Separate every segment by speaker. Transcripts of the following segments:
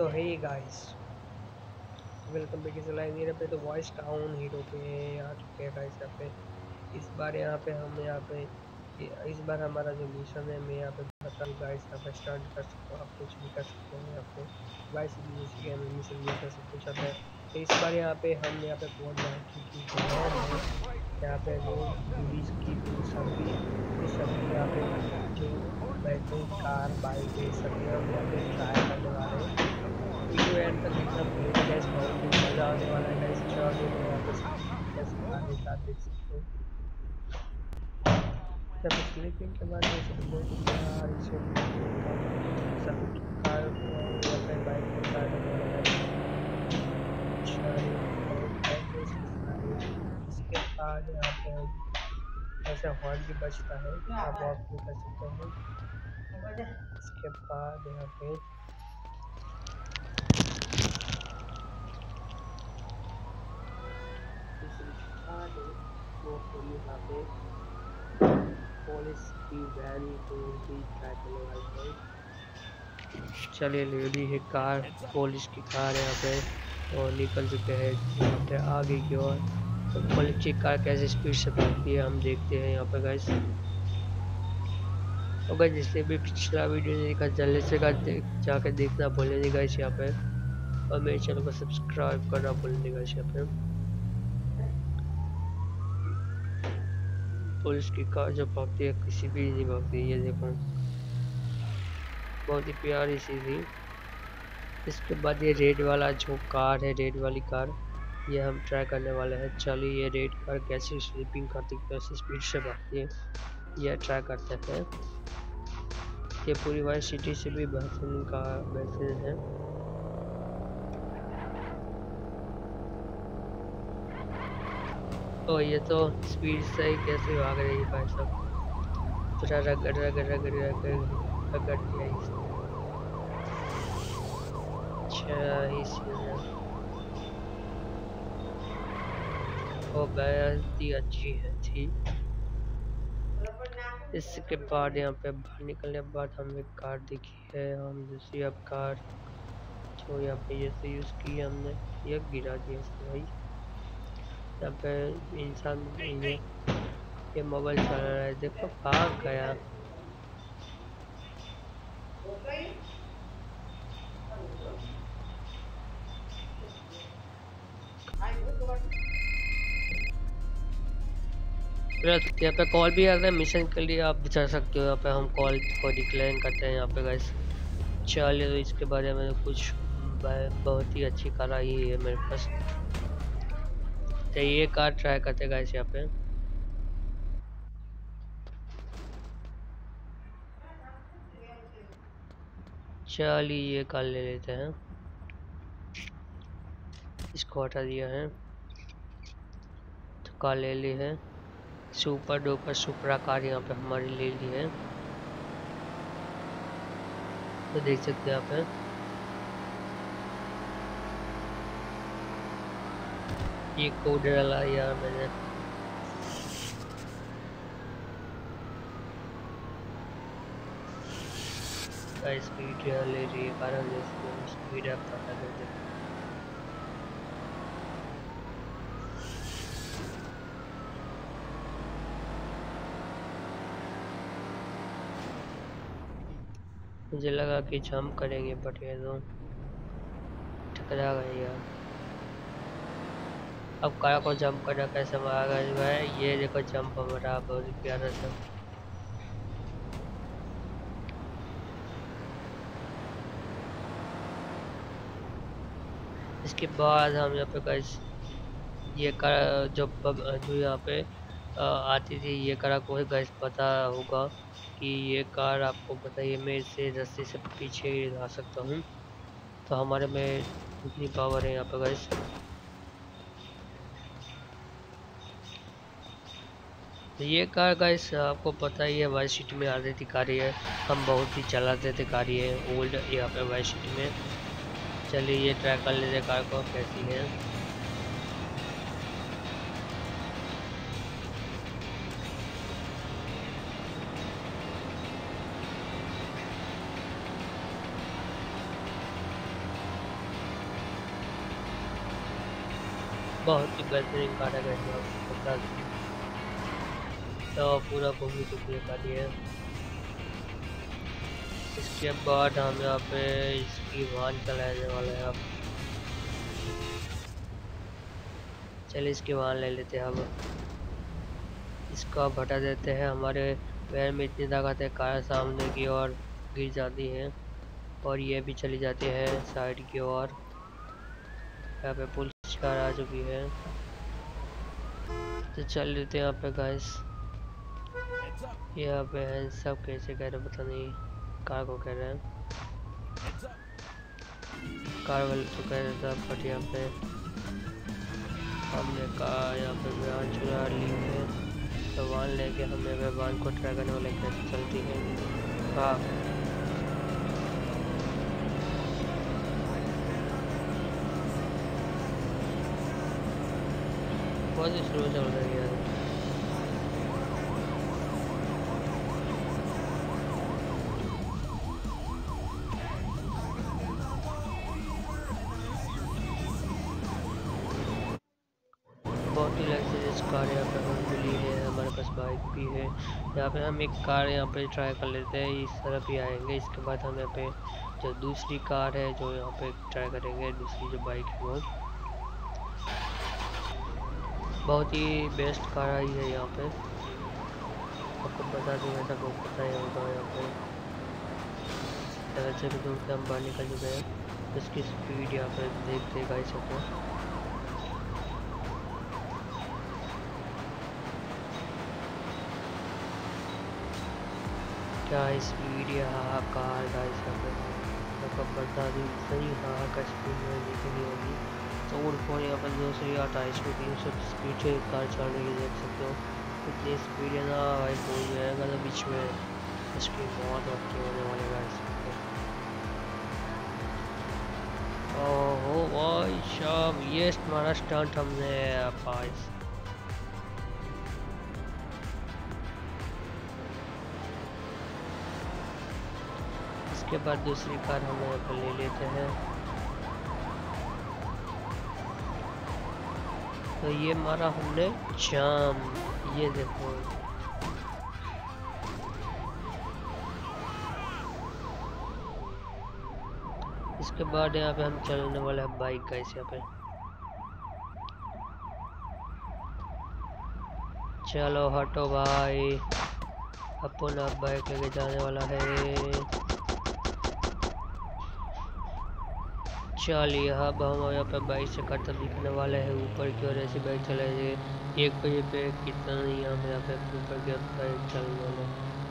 Speaker 1: तो hey hi guys welcome back इस live मेरे पे तो वॉइस टाउन हीरो पे आ चुके हैं गाइस यहाँ पे। इस बार यहाँ पे हम यहाँ पे, इस बार हमारा जो मिशन है, मैं यहाँ पे बता गाइस यहाँ पे स्टार्ट कर सकते हो, आप कुछ भी कर सकते हो यहाँ पे। गाइस हमें मिशन मिल कर सब कुछ है। तो इस बार यहाँ पे हम यहाँ पे की की यहाँ पे जो पुलिस की सभी सभी यहाँ पे जो बैठे कार बाइक ये हम यहाँ पे ट्राई करने वाले हैं। वीडियो एंड तक देखना भूलिएगा गैस बहुत ही मज़ा आने वाला है गैस चलो यहाँ पे कैसे आगे का देख सकते हो? जब स्लीपिंग के बाद जैसे कि बहुत प्यार से सभी कार या फिर बाइक को कार इसके बाद यहाँ पे ऐसा हॉर्न भी बचता है आप वॉक भी कर सकते हैं? इसके बाद यहाँ पे यहाँ पे पुलिस की वैन को ट्राई करने वाले हैं। चलिए रेडी है कार पुलिस की कार यहाँ पे और निकल चुके हैं यहाँ पे आगे की ओर। तो पुलिस की कार कैसे स्पीड से भागती है, हम देखते हैं यहाँ पे गैस तो गैस जिसने भी पिछला वीडियो नहीं देखा, जल्दी से जाकर देखना भूलें गैस यहाँ पे। और मेरे चैनल को सब्सक्राइब करना भूलें गैस यहाँ पे। पुलिस की कार जो भागती है, किसी भी नहीं भागती, ये देखो बहुत ही प्यारी सी थी। इसके बाद ये रेड वाला जो कार है, रेड वाली कार, ये हम ट्राई करने वाले हैं। चलिए, ये रेड कार कैसे स्लीपिंग करती है कैसे स्पीड से भागती है, ये ट्राई करते हैं। ये पूरी वाइट सिटी से भी बेहतरीन का बेहतरीन है। ओ ये तो स्पीड से ही कैसे भाग रही है भाई साहब पूरा रगड़ रगड़ रगड़ रगड़ रगड़ दिया इसने। अच्छा वो बहुत ही अच्छी है, थी। इसके बाद यहाँ पे बाहर निकलने के बाद हम एक कार देखी है, हम दूसरी अब कार जो यहाँ पे जैसे यूज़ की हमने, ये गिरा दिया भाई। यहाँ पे इंसान ये ये मोबाइल चला रहा है। देखो भाग गया। यहाँ पे कॉल भी आ रहा है। मिशन के लिए आप चल सकते हो। यहाँ पे हम कॉल को डिक्लेयर करते हैं। यहाँ पे गैस चलिए तो इसके बारे में कुछ, बहुत ही अच्छी कार है मेरे पास। तो ये कार ट्राई करते गाइस यहाँ पे। चलिए, ये कार ले लेते हैं। इसको हटा दिया है। तो कार ले ली है। सुपर डुपर सुपरा कार यहाँ पे हमारी ले ली है। तो देख सकते हैं यहाँ पे ये कोड डाला यार मैंने स्पीड ले रही है कारण जैसे स्पीड अप पता कर मुझे लगा कि जंप करेंगे बट ये तो टकरा गए यार। अब कार को जंप करना, कैसे मारा है ये देखो जंप हमारा बहुत प्यारा सा इसके बाद हम यहाँ पे गैस ये कर, जो जो यहाँ पे आती थी, ये कार आपको गैस पता होगा कि ये कार आपको बताइए मैं इसे रस्सी से पीछे ला सकता हूँ। तो हमारे में इतनी पावर है यहाँ पे गैस तो ये कार गाइस आपको पता ही है वाई सीट में आती थी कार ये हम बहुत ही चलाते थे कार ये ओल्ड यहाँ पे वाई सीट में। चलिए ये ट्राई कर लेते कार को कैसी है। बहुत ही बेहतरीन कार है तो पूरा घूमी चुकी है गाड़ी है। इसके बाद हम यहाँ पे इसकी वाहन चलाने वाले हैं अब। चलिए इसकी वाहन ले लेते हैं अब। इसको हटा देते हैं। हमारे पैर में इतनी ताकत है, कार सामने की ओर गिर जाती है और ये भी चली जाती है साइड की ओर। यहाँ पे पुलिस कार आ चुकी है। तो चल लेते हैं यहाँ पे गैस यहाँ पे है, सब कैसे कह रहे पता नहीं, कार को कह रहे हैं। कार वाले तो कह रहे थे बट यहाँ पे। हमने कहा, यहाँ पे वाहन चुरा ली है। तो वाहन लेके हमने वाहन को ट्राई करने वाले कैसे चलती है। हाँ। बहुत ही स्लो चल रही है यहाँ पे हम एक कार यहाँ पे ट्राई कर लेते हैं। इस तरफ़ ही आएँगे। इसके बाद हम यहाँ पे जो दूसरी कार है, जो यहाँ पे ट्राई करेंगे। दूसरी जो बाइक है वो। बहुत ही बेस्ट कार आई है यहाँ पे। आपको बता दूँ, ऐसा को पता ही होगा यहाँ पे। से भी दूर से हम बाहर निकल चुके हैं। इसकी स्पीड यहाँ पे देख देगा इस को क्या स्पीड यहाँ कार गाइस आपको बता दूँ सही हाँ का स्पीड में देखनी होगी। तो फ़ोन यहाँ पर दो सौ अट्ठाईस में तीन सौ स्पीड से कार चलने की देख सकते हो। इतनी स्पीड है ना, भाई, कोई जाएगा तो बीच में इसकी बहुत अच्छी होने वाले गाइस ओहो, भाई शाम ये हमारा स्टंट हमने पास उसके बाद दूसरी कार हम यहाँ पर ले लेते हैं। तो ये मारा हमने जाम, ये देखो। इसके बाद यहाँ पे हम चलने वाले हैं बाइक का इस यहाँ पे। चलो हटो भाई, अपन बाइक लेके जाने वाला है। चलिए अब हम यहाँ पे बाइक से करते दिखने वाले हैं, ऊपर की ओर ऐसी बाइक चलाएँगे एक बजे पे, कितना नहीं हम यहाँ पे ऊपर की ओर बाइक चलने वाले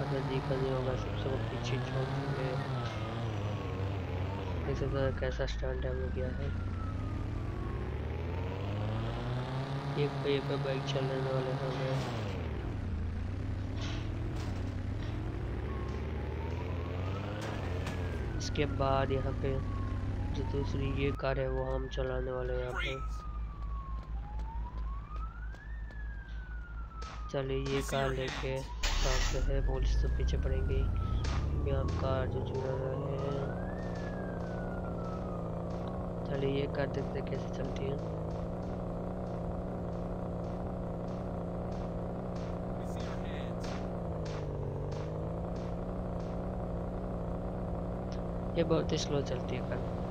Speaker 1: अगर दिखा नहीं होगा, सबसे पीछे छोड़ देंगे देख सकते हैं कैसा स्टैंड हमने किया है? एक बजे पे बाइक चलने वाले हमें इसके बाद यहाँ पे जो दूसरी ये कार है वो हम चलाने वाले यहाँ पे। चलिए ये कार लेके भागते हैं पुलिस तो पीछे पड़ेंगे। यहाँ कार जो चुरा रहे हैं। चलिए ये कार देखते कैसे चलती है। ये बहुत ही स्लो चलती है कार।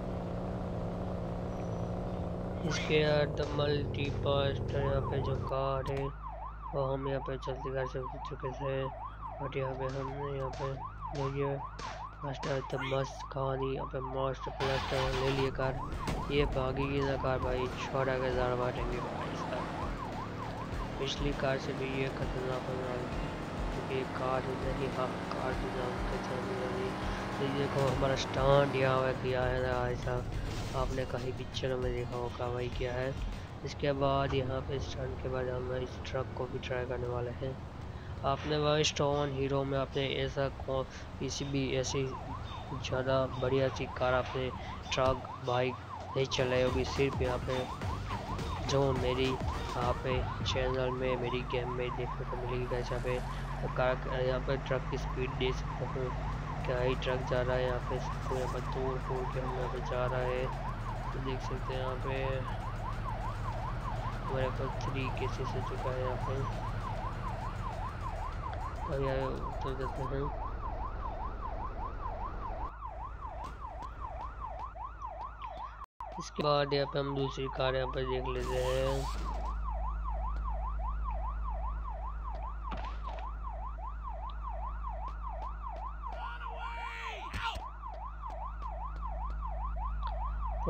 Speaker 1: इसके द मल्टीपास्ट यहाँ पे जो कार है वो हम यहाँ पे चलती कार से चुके थे। और यहाँ पे हमने यहाँ पे देखिए मस्त मस्त कहानी यहाँ पे मस्त प्लस ले लिए कार ये भागेगी ना कार भाई छोड़ा के ज़्यादा बांटेंगे। पिछली कार से भी ये खतरनाक बना क्योंकि कार नहीं हाँ कार भी नाम के तो देखो, हमारा स्टैंड यहाँ किया है ना ऐसा आपने कहीं पिक्चर में देखा होगा वही क्या है। इसके बाद यहाँ पे स्टंट के बाद हम इस ट्रक को भी ट्राई करने वाले हैं। आपने वह स्टोन हीरो में आपने ऐसा कौन किसी भी ऐसी ज़्यादा बढ़िया सी कार आपने ट्रक बाइक नहीं चलाई होगी। सिर्फ़ यहाँ पे जो मेरी यहाँ पे चैनल में, मेरी गेम में देखने को मिलेगी कैसे यहाँ पे कार यहाँ पे ट्रक की स्पीड दे सकता हूँ। क्या ही ट्रक जा रहा है यहाँ पे सबको यहाँ पर तोड़ फोड़ के हम यहाँ पे जा रहा है। तो देख सकते हैं यहाँ पे, हमारे पास थ्री केसेस हो चुका है यहाँ पे। अब यहाँ उतर देते हैं। इसके बाद यहाँ पे हम दूसरी कार यहाँ पे देख लेते हैं।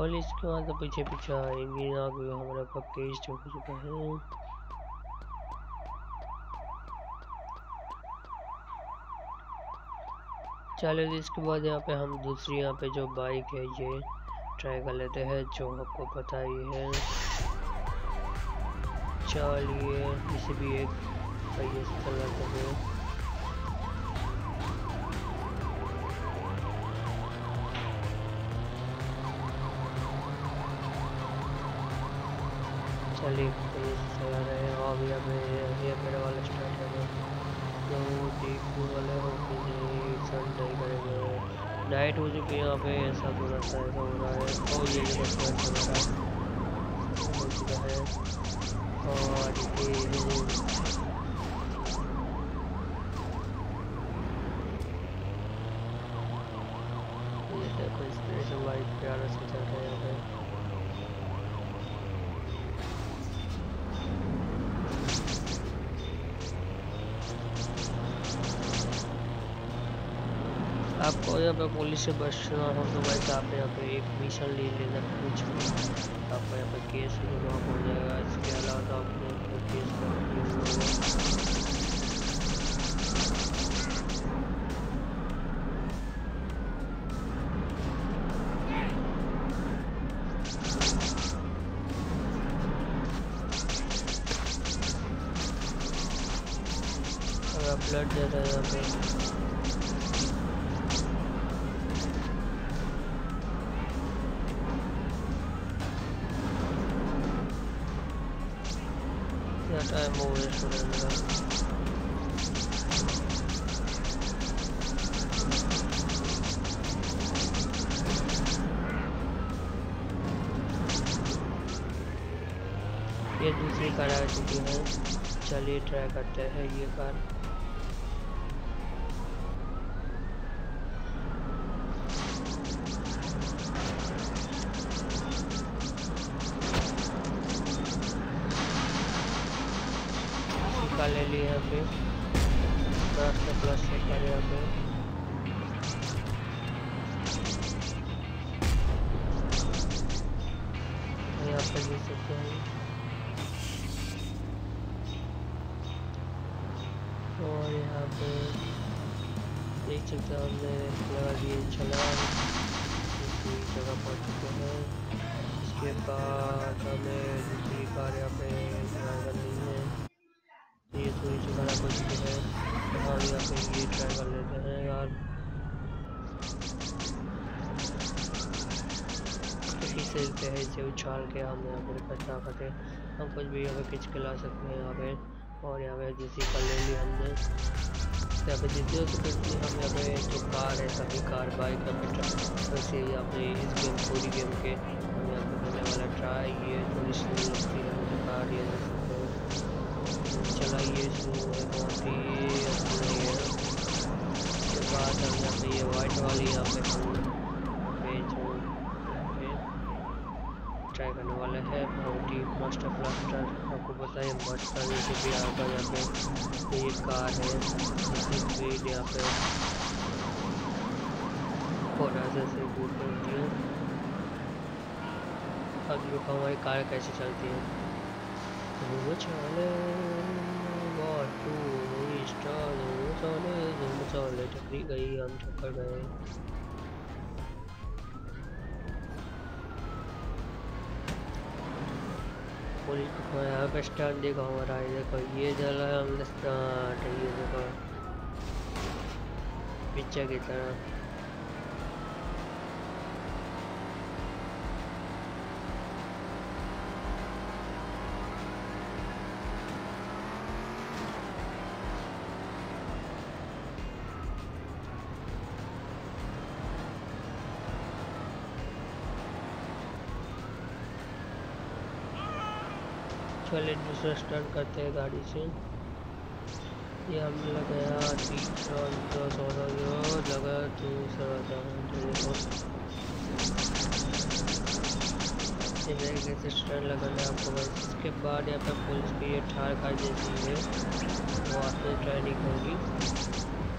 Speaker 1: पुलिस के बाद तो पीछे पीछे आएँगे आगे हमारा पास केस हो चुका है। चलो इसके बाद यहाँ पे हम दूसरी यहाँ पे जो बाइक है, ये ट्राई कर लेते हैं, जो आपको पता ही है। चलिए, इसे भी एक पहिए से चलाते चलिए चला हैं और अभी हमें ये मेरे वाला स्टार्ट करें तो देखो वाले हो कि नहीं करेंगे। नाइट हो चुकी है यहाँ पे, ऐसा सा ऐसा हो रहा है। तो ये हो चुका है। और ये देखो, इस तरह प्यारा से चल रहा है आपको यहाँ पे पुलिस से बचना हो तो भाई आप यहाँ पे एक मिशन ले लेना कुछ आपका यहाँ पे केस लॉक हो जाएगा, इसके अलावा तो आपको केस ब्लड है यहाँ पे ये दूसरी कार आ चुकी है। चलिए ट्राई करते हैं ये कार। पे देख सकते हैं हमने लगा दिए चला दूसरी जगह पहुँच चुके हैं। इसके बाद हमें दूसरी कार यहाँ पे करनी है ये थोड़ी सी खराब हो चुकी है हाँ यहाँ पे ये ट्राई कर लेते हैं यार इसी है इसे उछाल के हम यहाँ पर इकट्ठा करते हम कुछ भी यहाँ पे खींच के ला सकते हैं यहाँ पे और यहाँ पे जैसी कर ले ली हमने यहाँ पे जितने हो सके हम यहाँ पे जो कार है, सभी कार बाइक कंप्यूटर वैसे यहाँ पे इस गेम पूरी गेम के हम यहाँ पे करने वाला ट्राई ये थोड़ी स्लो लगती है मुझे कार ये चलाइए इसमें बहुत ही अच्छी है। उसके बाद हम यहाँ पे ये वाइट वाली यहाँ पे पे जो ट्राई करने वाले हैं मस्त क्लस्टर आपको पता है, मस्त जैसे भी आता यहाँ पे ये कार है यहाँ पे। और ऐसे से होती है, अब हमारी कार कैसे चलती है। चले चले चले, टकरी गई हम टक्कर गए पुलिस यहाँ पे देखो ये देखो, ये जला हमने स्टार्ट ये देखो, पीछे की तरह पहले दूसरा स्टार्ट करते हैं गाड़ी से। ये हम लगाया तीसरा सोलह जो लगा दूसरा ये मैं कैसे स्टार्ट लगाना है आपको। बस इसके बाद यहाँ पर पुलिस की ये ठार कार जैसी है। वो आपने ट्राई नहीं होगी।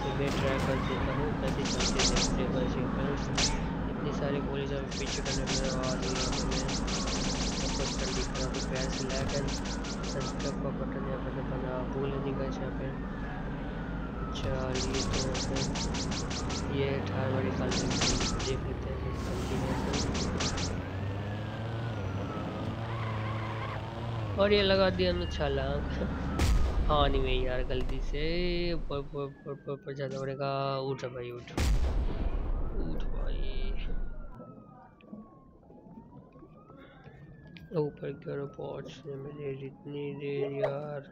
Speaker 1: तो मैं ट्राई कर देता हूँ। कैसे चलते देखते यहाँ पर इतनी सारी पुलिस अभी पीछे करने में आ रही है। हमें सब जल्दी करा तो गैस लेकर सब्सक्राइब का बटन यहाँ पर दबाना भूल नहीं गए यहाँ पे चलिए तो यहाँ पे ये ठार वाली निकाल देख लेते हैं और ये लगा दिया हमने छलांग पानी में यार गलती से ऊपर ऊपर ऊपर जाना पड़ेगा उठ भाई उठ भाई ऊपर की ओर पहुँचने में इतनी देर यार।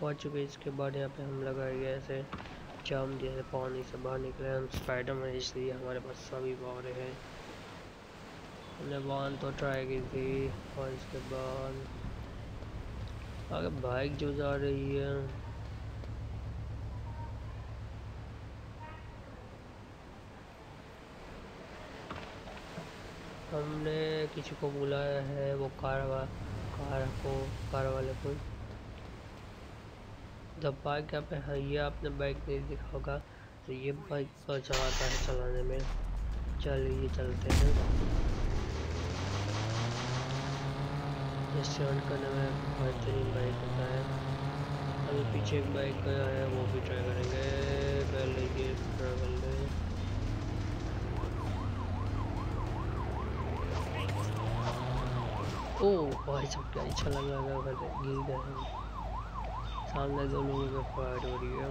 Speaker 1: पहुँच चुके इसके बाद यहाँ पे हम लगाए गए ऐसे जाम जैसे पानी से बाहर निकले हम स्पाइडर मैन इसलिए हमारे पास सभी पावर है। हमने वन तो ट्राई की थी, और इसके बाद अगर बाइक जो जा रही है। हमने किसी को बुलाया है वो कार वा, कार को, कार वाले को। जब बाइक यहाँ पे है, ये आपने बाइक नहीं देखा होगा तो ये बाइक तो चलाता है चलाने में। चलिए चलते हैं। स्टर्ट करने में बेहतरीन बाइक होता है। अभी पीछे एक बाइक गया है, वो भी ट्राई करेंगे। पहले ये ट्राई कर ले ओ, भाई सब क्या अच्छा लगा गिर गए सामने दो लोगों फायर हो रही है।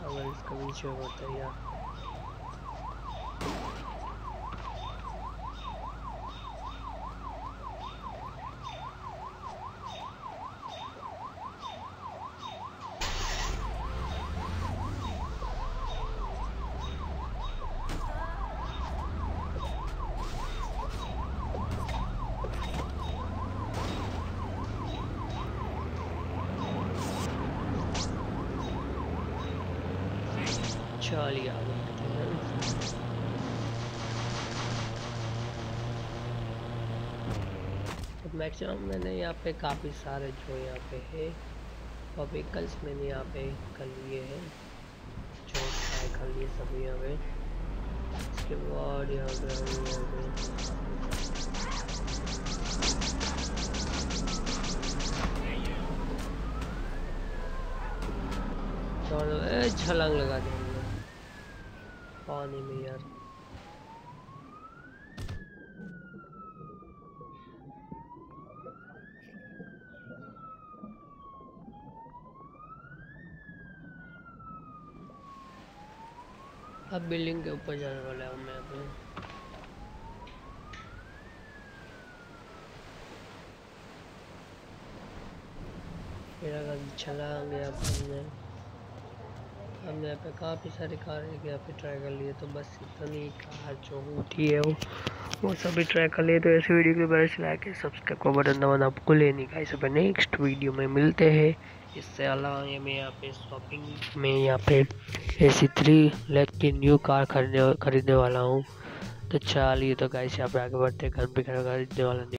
Speaker 1: अगर इसका पीछे होता है यार। चलिए आगे मैक्सिमम मैंने यहाँ पे काफ़ी सारे जो यहाँ पे है, और व्हीकल्स मैंने यहाँ पे कर लिए हैं, जो ट्राई कर लिए सभी यहाँ पे। इसके बाद यहाँ पे हम यहाँ पे छलांग लगा देंगे। पानी में यार। अब बिल्डिंग के ऊपर जाने वाला हूँ मैं अभी मेरा चला गया हमने हमने यहाँ पे काफ़ी सारी कार एक यहाँ पे ट्राई कर लिए तो बस इतनी कार जो होती है वो वो सभी ट्राई कर लिए तो ऐसे वीडियो के बारे से लाइक सब्सक्राइब का बटन दबाना आपको लेने का इस पर नेक्स्ट वीडियो में मिलते हैं। इससे अलावा मैं यहाँ पे शॉपिंग में यहाँ पे ए सी थ्री लेक की न्यू कार खरीदने खरीदने वाला हूँ। तो चलिए तो गाइस यहाँ पे आगे बढ़ते घर पे खरीदने वाला